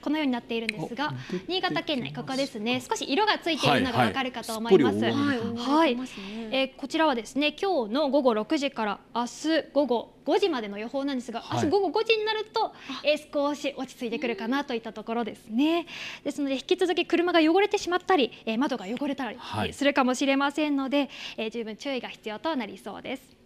このようになっているんですが新潟県内ここですね。少し色がついているのがわかるかと思います。はい、はい。えー、こちらはですね今日の午後6時から明日午後5時までの予報なんですが、明日午後5時になると、えー、少し落ち着いてくるかなといったところですね。ですので引き続き車が汚れてしまったり、えー、窓が汚れたりするかもしれませんので、えー、十分注意が必要となりそうです。